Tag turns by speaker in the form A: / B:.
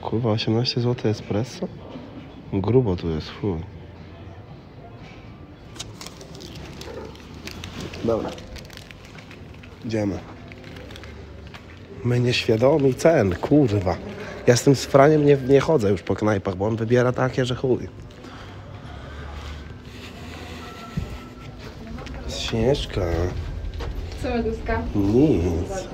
A: Kurwa, 18 zł espresso? Grubo tu jest, fuj. Dobra. Idziemy. My nieświadomi cen, kurwa. Ja z tym Franiem nie, nie chodzę już po knajpach, bo on wybiera takie, że chuj. Śnieżka.
B: Co meduska?
A: Nic.